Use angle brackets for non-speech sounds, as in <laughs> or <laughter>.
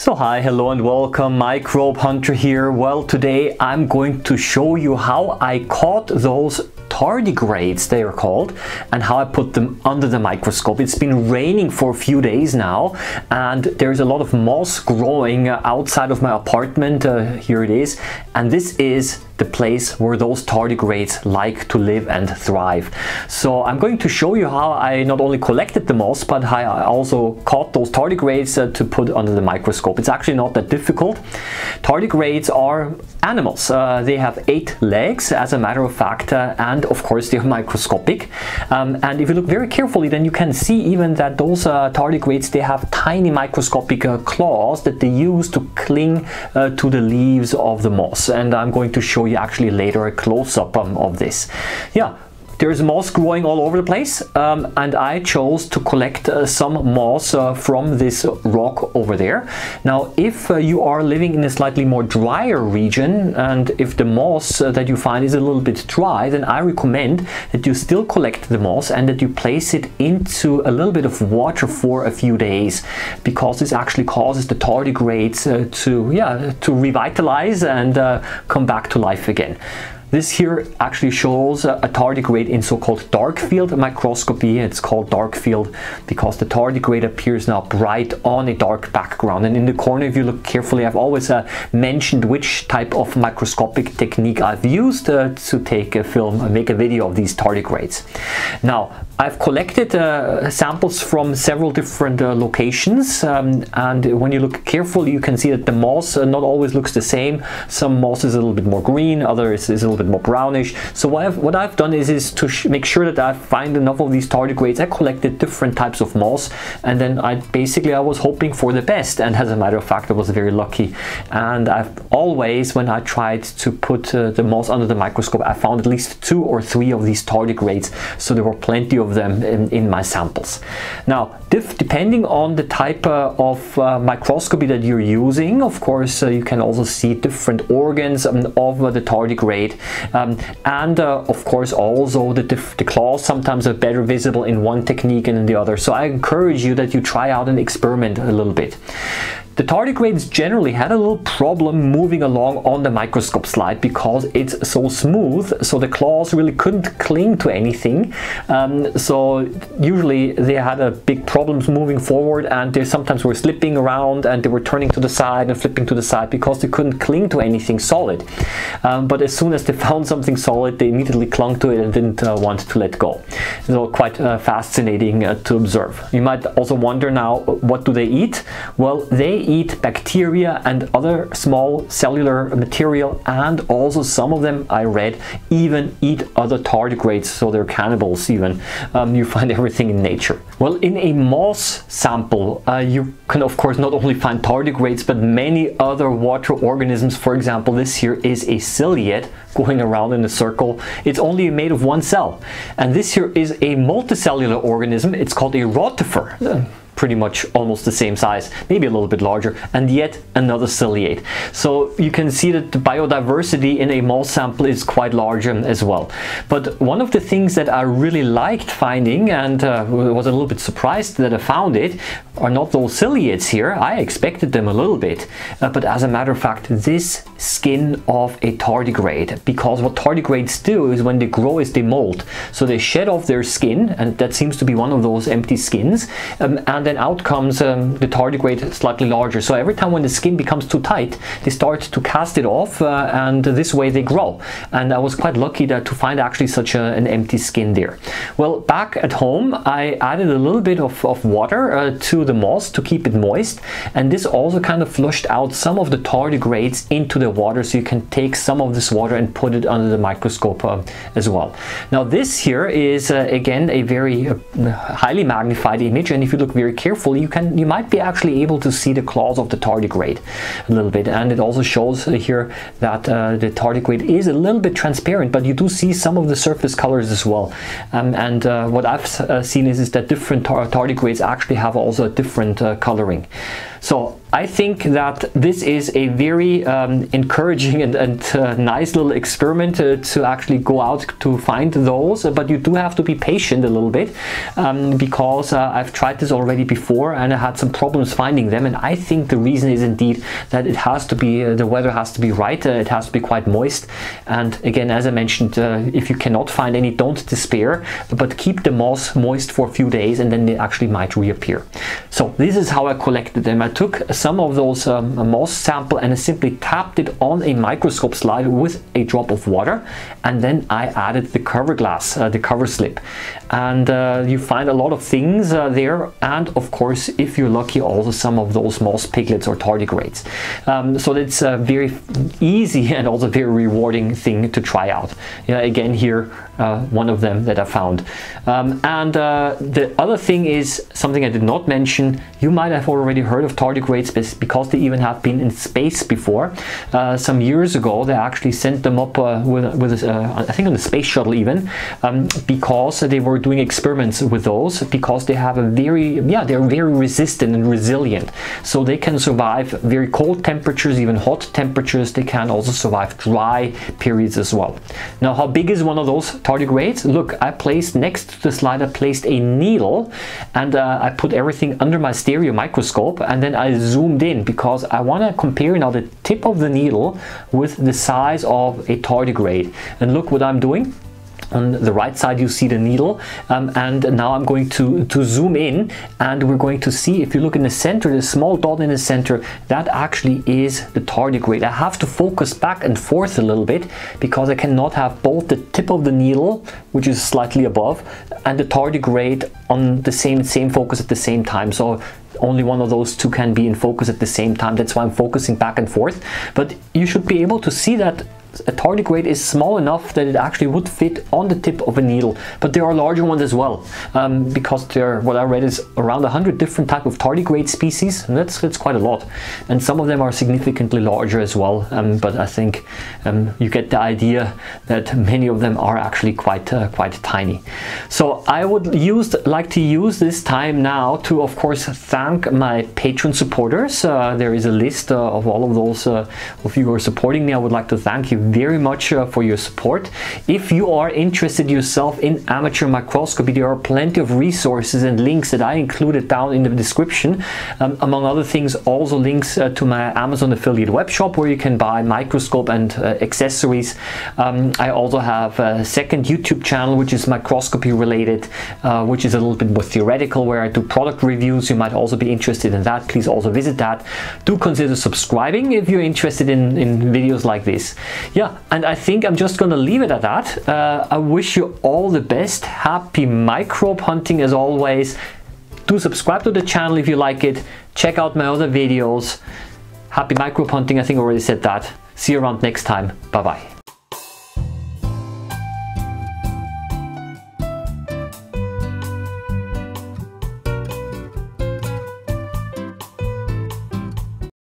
So hi, hello and welcome, Microbe Hunter here. Well, today I'm going to show you how I caught those tardigrades they are called and how I put them under the microscope. It's been raining for a few days now and there's a lot of moss growing outside of my apartment. Uh, here it is and this is the place where those tardigrades like to live and thrive. So I'm going to show you how I not only collected the moss but how I also caught those tardigrades uh, to put under the microscope. It's actually not that difficult. Tardigrades are animals. Uh, they have eight legs as a matter of fact uh, and of course they're <laughs> microscopic. Um, and if you look very carefully then you can see even that those uh, tardigrades they have tiny microscopic uh, claws that they use to cling uh, to the leaves of the moss and I'm going to show you actually later a close-up um, of this. Yeah, there's moss growing all over the place um, and I chose to collect uh, some moss uh, from this rock over there. Now if uh, you are living in a slightly more drier region and if the moss uh, that you find is a little bit dry then I recommend that you still collect the moss and that you place it into a little bit of water for a few days because this actually causes the tardigrades uh, to, yeah, to revitalize and uh, come back to life again. This here actually shows a tardigrade in so-called dark field microscopy. It's called dark field because the tardigrade appears now bright on a dark background. And in the corner, if you look carefully, I've always uh, mentioned which type of microscopic technique I've used uh, to take a film and make a video of these tardigrades. Now, I've collected uh, samples from several different uh, locations um, and when you look carefully you can see that the moss uh, not always looks the same. Some moss is a little bit more green, others is a little bit more brownish. So what I've, what I've done is, is to make sure that I find enough of these tardigrades. I collected different types of moss and then I basically I was hoping for the best and as a matter of fact I was very lucky and I've always when I tried to put uh, the moss under the microscope I found at least two or three of these tardigrades so there were plenty of them in, in my samples. Now, depending on the type uh, of uh, microscopy that you're using, of course, uh, you can also see different organs um, of uh, the tardigrade. Um, and uh, of course, also the, the claws sometimes are better visible in one technique and in the other. So I encourage you that you try out and experiment a little bit. The tardigrades generally had a little problem moving along on the microscope slide because it's so smooth, so the claws really couldn't cling to anything. Um, so usually they had a big problems moving forward and they sometimes were slipping around and they were turning to the side and flipping to the side because they couldn't cling to anything solid. Um, but as soon as they <laughs> found something solid, they immediately clung to it and didn't uh, want to let go. So quite uh, fascinating uh, to observe. You might also wonder now, what do they eat? Well, they eat bacteria and other small cellular material and also some of them I read even eat other tardigrades so they're cannibals even. Um, you <laughs> find everything in nature. Well in a moss sample uh, you can of course not only find tardigrades but many other water organisms. For example this here is a ciliate going around in a circle. It's only made of one cell. And this here is a multicellular organism. It's called a rotifer pretty much almost the same size, maybe a little bit larger, and yet another ciliate. So you can see that the biodiversity in a moss sample is quite large um, as well. But one of the things that I really liked finding and uh, was a little bit surprised that I found it are not those ciliates here. I expected them a little bit, uh, but as a matter of fact, this skin of a tardigrade, because what tardigrades do is when they grow is they molt. So they shed off their skin, and that seems to be one of those empty skins, um, and then out comes um, the tardigrade slightly larger. So every time when the skin becomes too tight, they start to cast it off uh, and this way they grow. And I was quite lucky that, to find actually such a, an empty skin there. Well, back at home, I added a little bit of, of water uh, to the moss to keep it moist. And this also kind of flushed out some of the tardigrades into the water. So you can take some of this water and put it under the microscope uh, as well. Now this here is uh, again a very uh, highly magnified image. And if you look very carefully, you can you might be actually able to see the claws of the tardigrade a little bit. And it also shows here that uh, the tardigrade is a little bit transparent, but you do see some of the surface colors as well. Um, and uh, what I've uh, seen is, is that different tar tardigrades actually have also a different uh, coloring. So I think that this is a very um, encouraging and, and uh, nice little experiment to actually go out to find those, but you do have to be patient a little bit um, because uh, I've tried this already before and I had some problems finding them and I think the reason is indeed that it has to be, uh, the weather has to be right, uh, it has to be quite moist and again as I mentioned, uh, if you cannot find any, don't despair, but keep the moss moist for a few days and then they actually might reappear. So this is how I collected them. I took some of those um, moss sample and I simply tapped it on a microscope slide with a drop of water and then I added the cover glass, uh, the cover slip and uh, you find a lot of things uh, there and of course if you're lucky also some of those moss piglets or tardigrades. Um, so it's a very easy <laughs> and also very rewarding thing to try out. Yeah, again here uh, one of them that I found. Um, and uh, the other thing is something I did not mention. You might have already heard of tardigrades because they even have been in space before. Uh, some years ago, they actually sent them up uh, with, with uh, I think on the space shuttle even, um, because they were doing experiments with those because they have a very, yeah, they're very resistant and resilient. So they can survive very cold temperatures, even hot temperatures. They can also survive dry periods as well. Now, how big is one of those tardigrades. Look, I placed next to the slide, I placed a needle and uh, I put everything under my stereo microscope and then I zoomed in because I want to compare now the tip of the needle with the size of a tardigrade. And look what I'm doing on the right side you see the needle. Um, and now I'm going to to zoom in and we're going to see if you look in the center the small dot in the center that actually is the tardigrade I have to focus back and forth a little bit because I cannot have both the tip of the needle which is slightly above and the tardigrade on the same same focus at the same time. So only one of those two can be in focus at the same time. That's why I'm focusing back and forth. But you should be able to see that a tardigrade is small enough that it actually would fit on the tip of a needle but there are larger ones as well um, because there what I read is around 100 different type of tardigrade species and that's, that's quite a lot. And some of them are significantly larger as well um, but I think um, you get the idea that many of them are actually quite uh, quite tiny. So I would use like to use this time now to of course thank my patron supporters. Uh, there is a list uh, of all of those uh, of you who are supporting me. I would like to thank you very much uh, for your support. If you are interested yourself in amateur microscopy, there are plenty of resources and links that I included down in the description. Um, among other things, also links uh, to my Amazon affiliate webshop where you can buy microscope and uh, accessories. Um, I also have a second YouTube channel which is microscopy related, uh, which is a little bit more theoretical where I do product reviews. You might also be interested in that. Please also visit that. Do consider subscribing if you're interested in, in videos like this yeah, and I think I'm just gonna leave it at that. Uh, I wish you all the best. Happy microbe hunting as always. Do subscribe to the channel if you like it. Check out my other videos. Happy microbe hunting, I think I already said that. See you around next time. Bye bye.